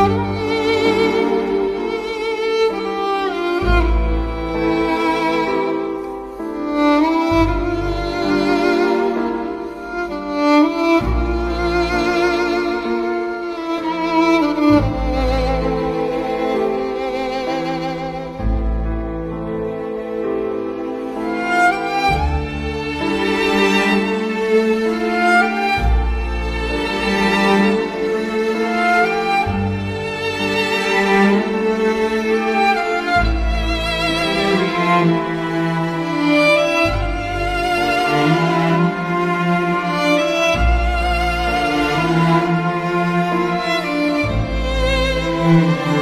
Música Música